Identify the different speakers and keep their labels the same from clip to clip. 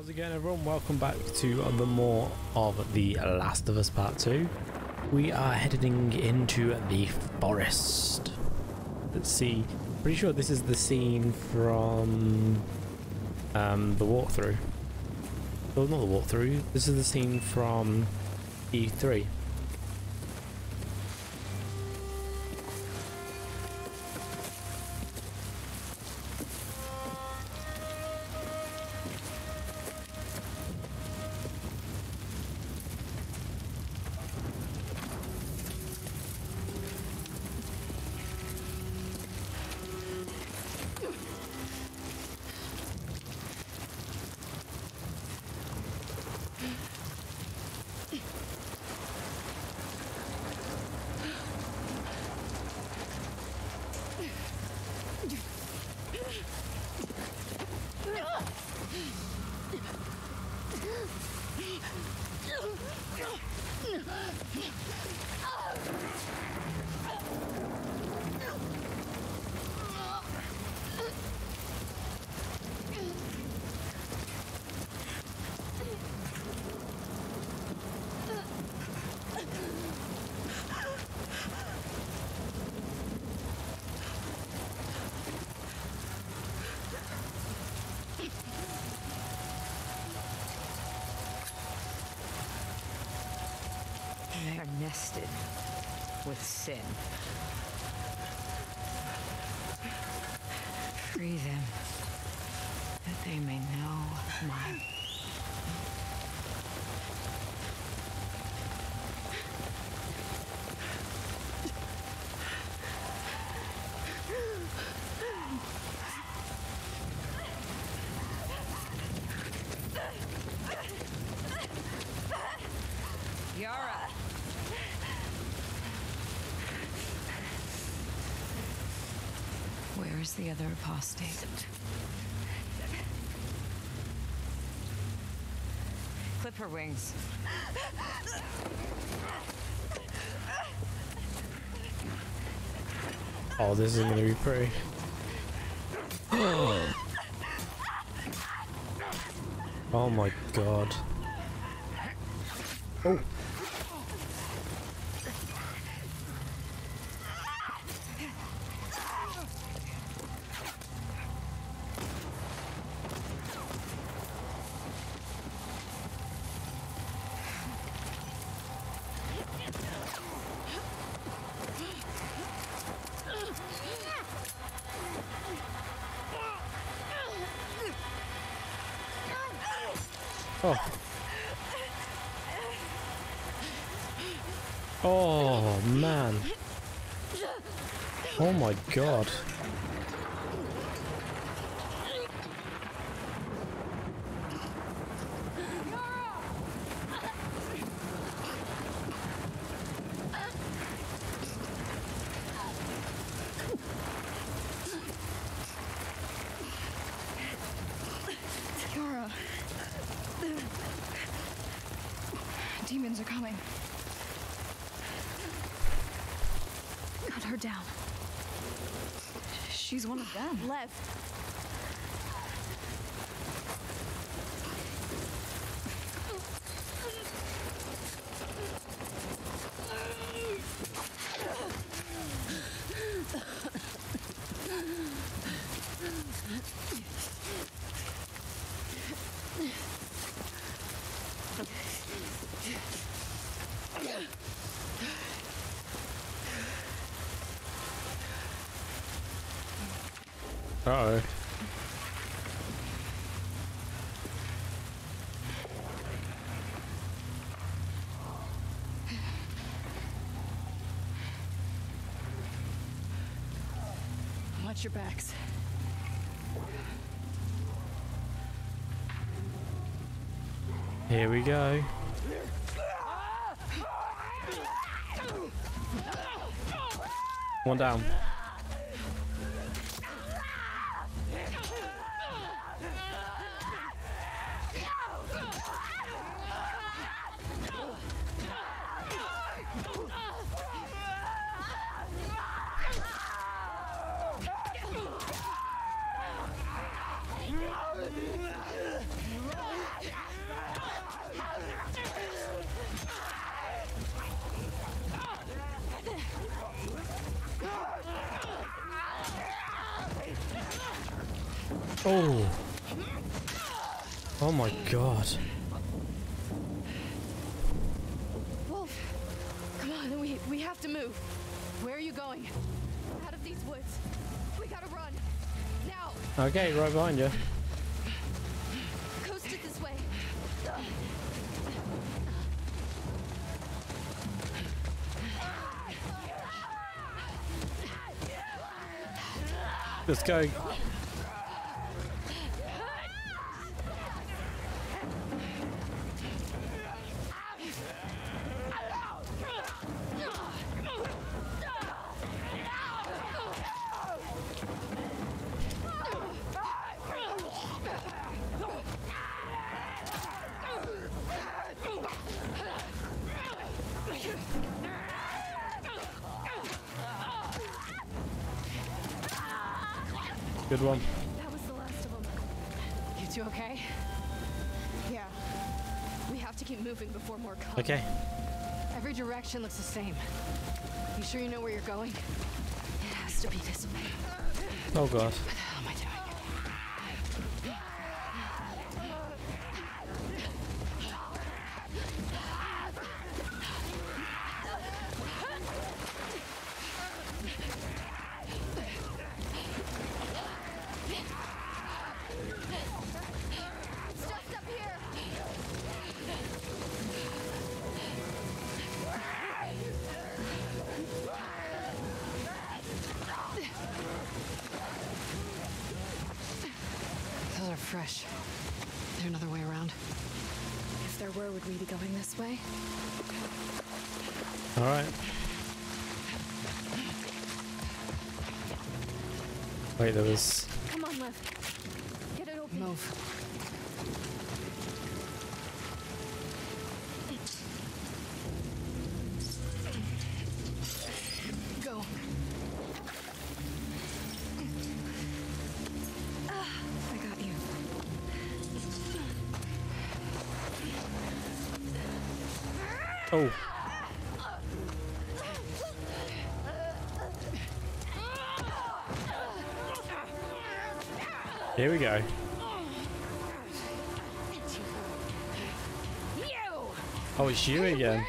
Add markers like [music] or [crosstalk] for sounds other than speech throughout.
Speaker 1: How's it going everyone? Welcome back to the more of The Last of Us Part 2. We are heading into the forest. Let's see. Pretty sure this is the scene from um, the walkthrough. Oh, not the walkthrough. This is the scene from E3.
Speaker 2: Nested with sin. Free them, that they may know my. Apostate? Clip her wings.
Speaker 1: Oh, this is gonna be pretty. [gasps] oh my god. Oh. Oh man. Oh my god.
Speaker 3: Demons are coming. Cut her down. She's one of them. Left.
Speaker 1: Uh oh.
Speaker 3: Watch your backs.
Speaker 1: Here we go. One down. Oh. Oh my god.
Speaker 3: Wolf, come on, we we have to move. Where are you going? Out of these woods. We gotta run. Now,
Speaker 1: Okay, right behind you.
Speaker 3: coast it this way.
Speaker 1: Let's go.
Speaker 4: Direction looks the same. You sure you know where you're going?
Speaker 3: It has to be this way.
Speaker 1: Oh god.
Speaker 4: There
Speaker 3: were, would we be going this way?
Speaker 1: Alright. Wait, there was. Oh. Here we go. Oh, it's you again.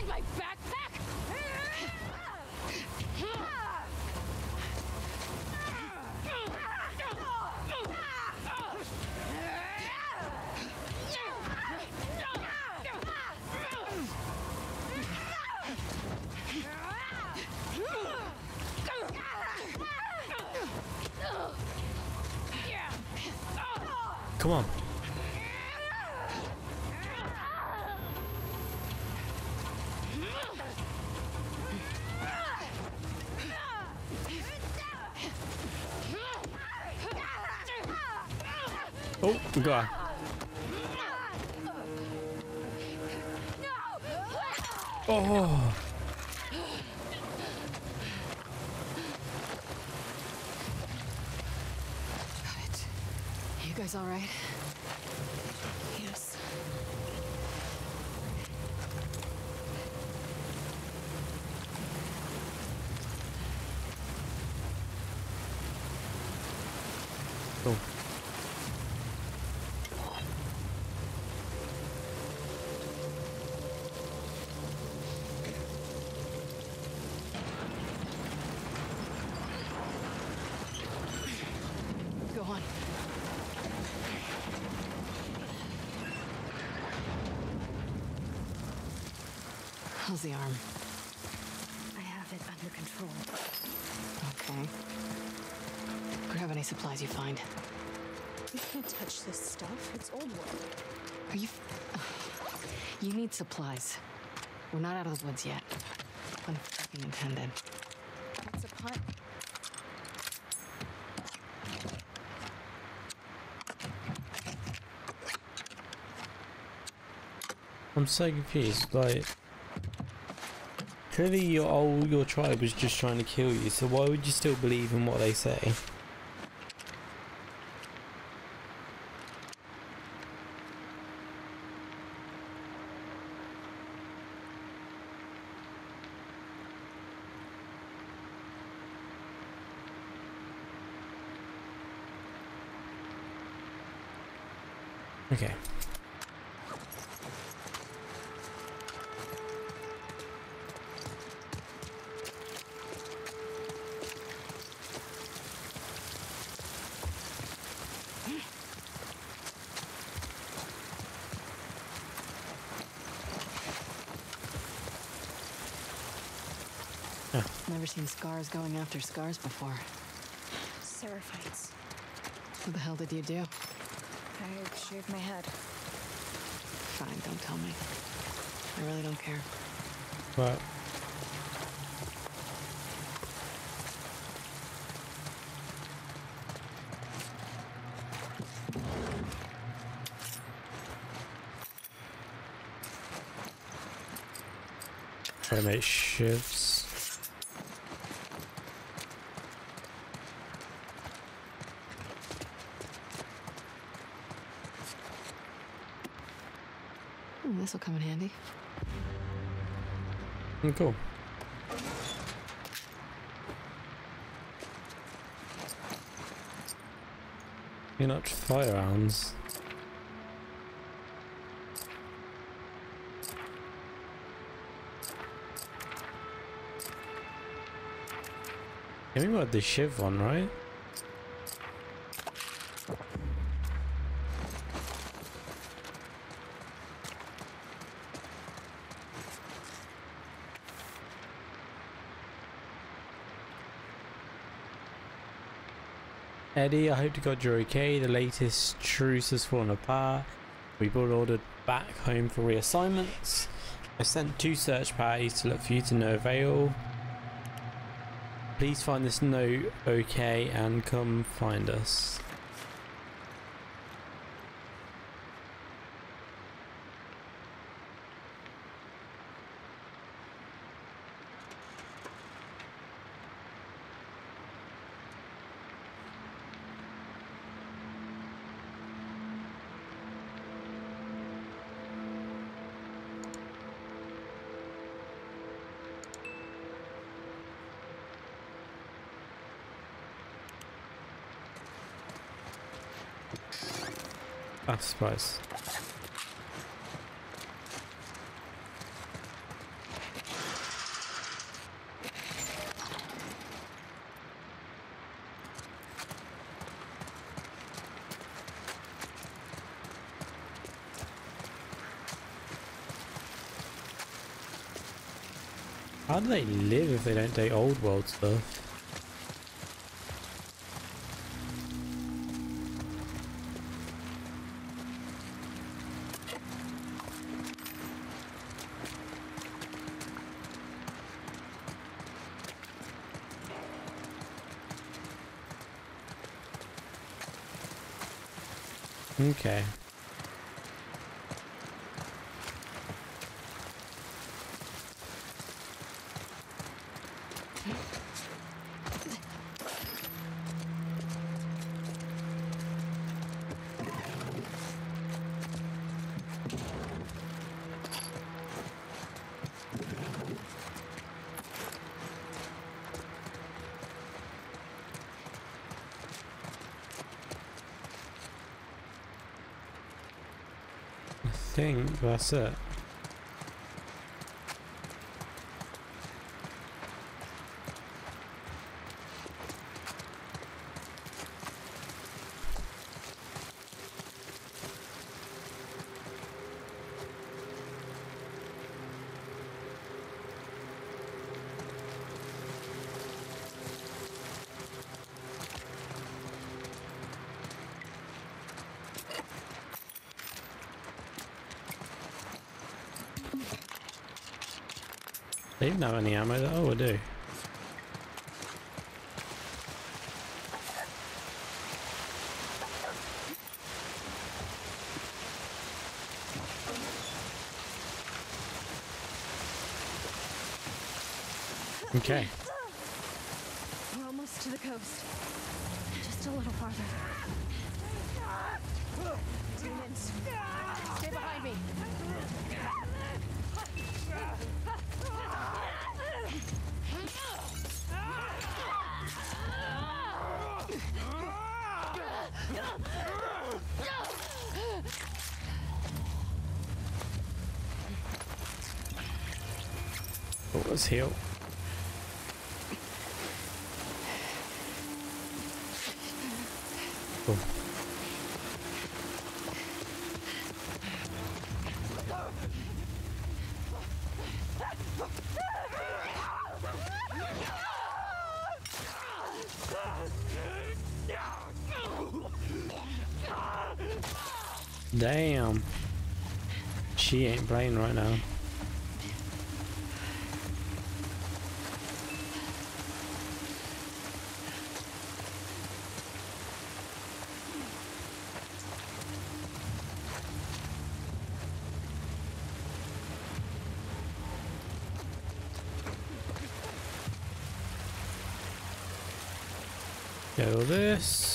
Speaker 1: Come on. Oh, her. Oh.
Speaker 4: You all right?
Speaker 3: Yes.
Speaker 1: Cool.
Speaker 4: Go on. How's the arm?
Speaker 3: I have it under control.
Speaker 4: Okay. Grab any supplies you find.
Speaker 3: We can't touch this stuff. It's old world.
Speaker 4: Are you. [sighs] You need supplies. We're not out of the woods yet. Pun fucking intended.
Speaker 3: That's a punt.
Speaker 1: I'm so confused. Like, clearly your whole your tribe was just trying to kill you. So why would you still believe in what they say? Okay.
Speaker 4: Never seen scars going after scars before.
Speaker 5: Seraphites.
Speaker 4: What the hell did you do?
Speaker 5: I shaved my head.
Speaker 4: Fine, don't tell me. I really don't care.
Speaker 1: Well, try to make shifts.
Speaker 4: This will come in handy.
Speaker 1: Mm, cool. You're not firearms. Give me what the shiv one, right? Eddie, I hope to God you're okay. The latest truce has fallen apart. We've brought ordered back home for reassignments. I sent two search parties to look for you to no avail. Please find this note okay and come find us. I suppose. How do they live if they don't take old world stuff? Okay. I think that's it. Didn't have any ammo. Oh, I do. Okay.
Speaker 3: We're almost to the coast. Just a little farther. Demons. Stay behind me.
Speaker 1: Oh, let's heal. Damn. She ain't playing right now. Go this.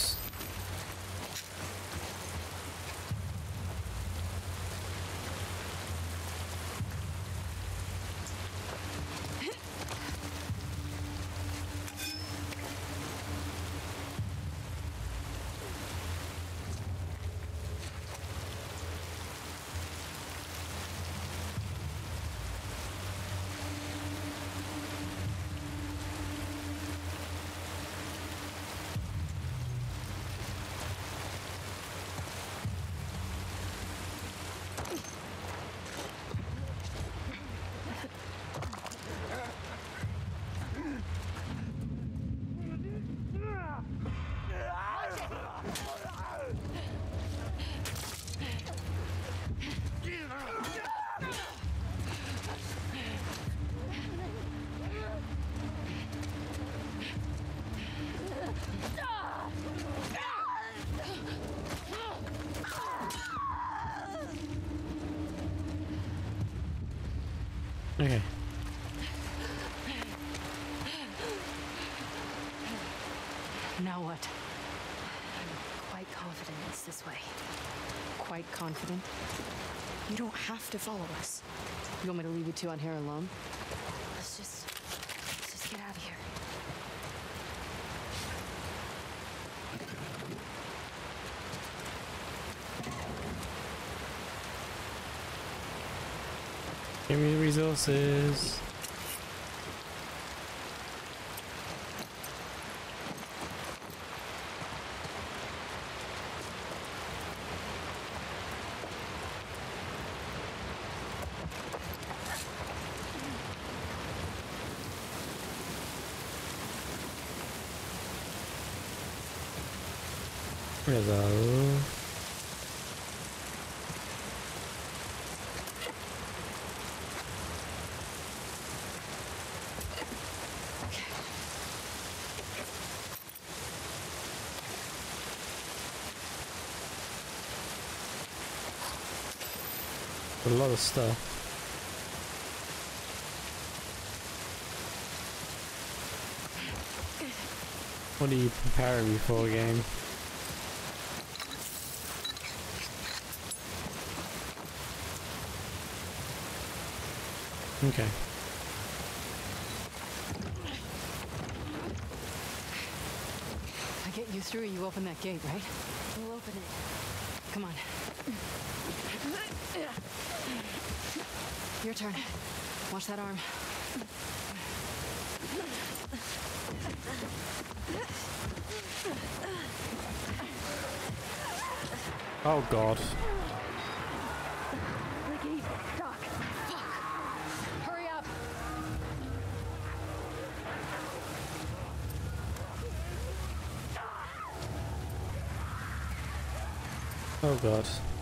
Speaker 1: Okay.
Speaker 4: Now what?
Speaker 3: I'm quite confident it's this way.
Speaker 4: Quite confident?
Speaker 3: You don't have to follow us.
Speaker 4: You want me to leave you two out here alone?
Speaker 3: Let's just... Let's just get out of here.
Speaker 1: Give resources. Hello. A lot of stuff. What are you preparing me for, game? Okay.
Speaker 4: I get you through, you open that gate, right?
Speaker 3: We'll open it.
Speaker 4: Come on. Your turn. Watch that arm.
Speaker 1: Oh god. God.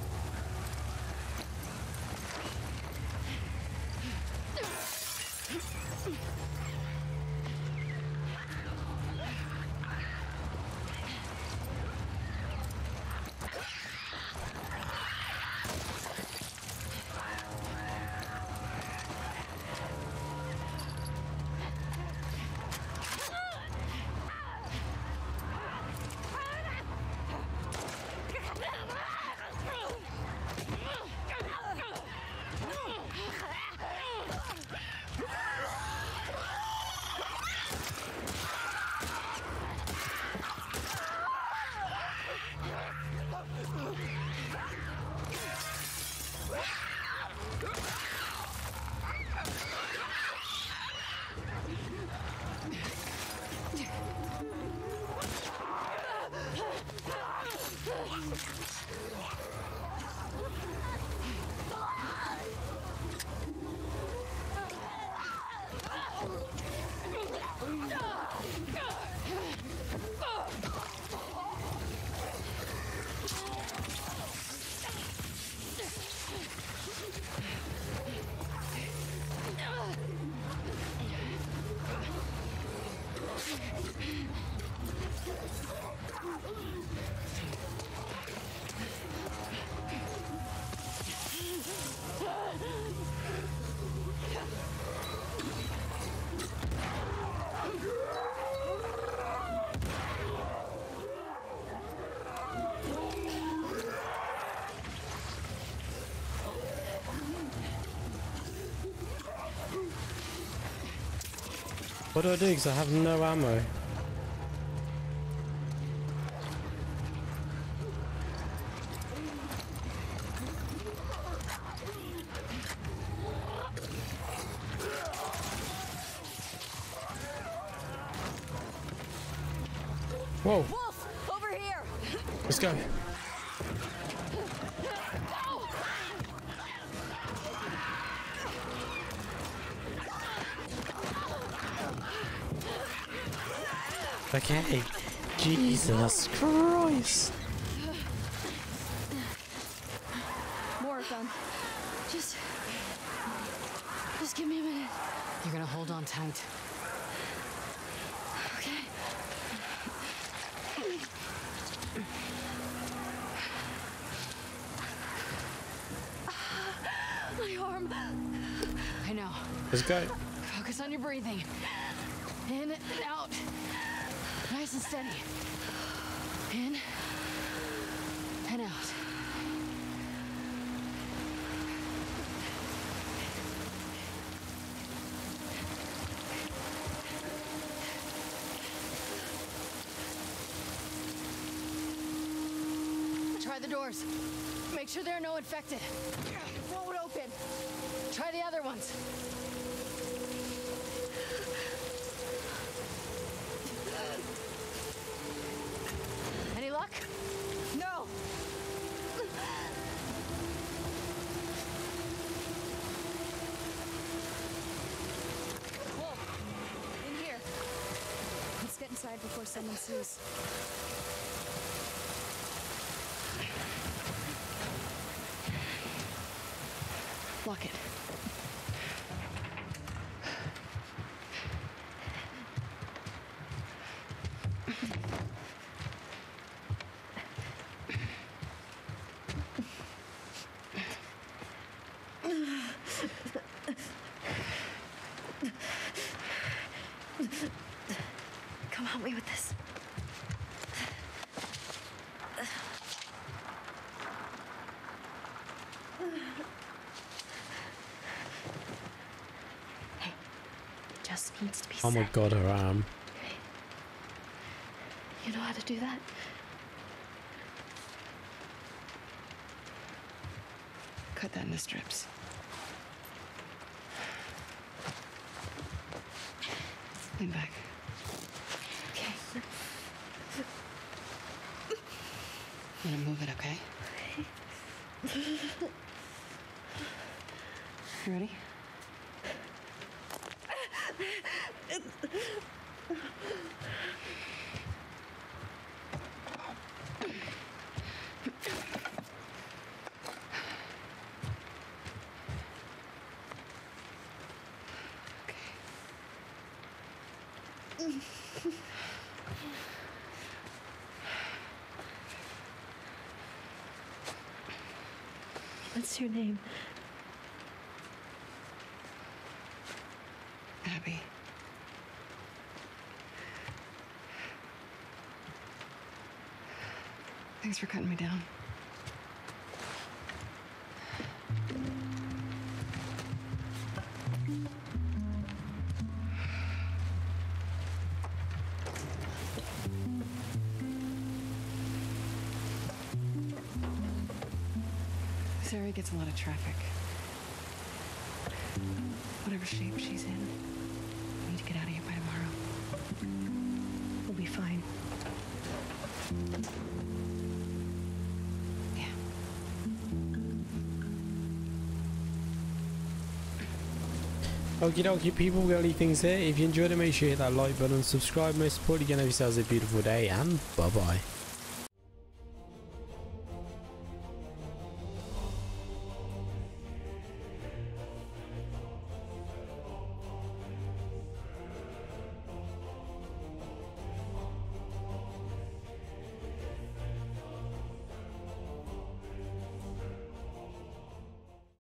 Speaker 1: What do I do? Because I have no ammo. Whoa,
Speaker 3: Wolf, over here.
Speaker 1: let's go. Okay. Jesus Christ.
Speaker 3: More of them. Just, just give me a minute.
Speaker 4: You're gonna hold on tight.
Speaker 3: Okay. My arm.
Speaker 4: I know.
Speaker 1: Let's go.
Speaker 4: Focus on your breathing.
Speaker 3: In and out.
Speaker 4: Nice and steady. In and out.
Speaker 3: Try the doors. Make sure there are no infected. Won't open. Try the other ones. Any luck? No.
Speaker 5: Wolf, in here. Let's get inside before someone sees.
Speaker 4: Lock it. [laughs]
Speaker 5: Come help me with this. Hey, just needs to be
Speaker 1: Oh my god, her arm.
Speaker 5: You know how to do that?
Speaker 4: Cut that into strips. Lean back.
Speaker 5: Okay.
Speaker 4: I'm gonna move it, okay? You ready?
Speaker 5: What's your name?
Speaker 4: Abby. Thanks for cutting me down. This area gets a lot of traffic. Whatever shape she's in, we need to get out of here by tomorrow.
Speaker 5: We'll be fine.
Speaker 4: Yeah.
Speaker 1: Oh, Okie dokie people, we're gonna leave things here. If you enjoyed it, make sure you hit that like button, subscribe, most importantly, have yourselves a beautiful day, and bye bye.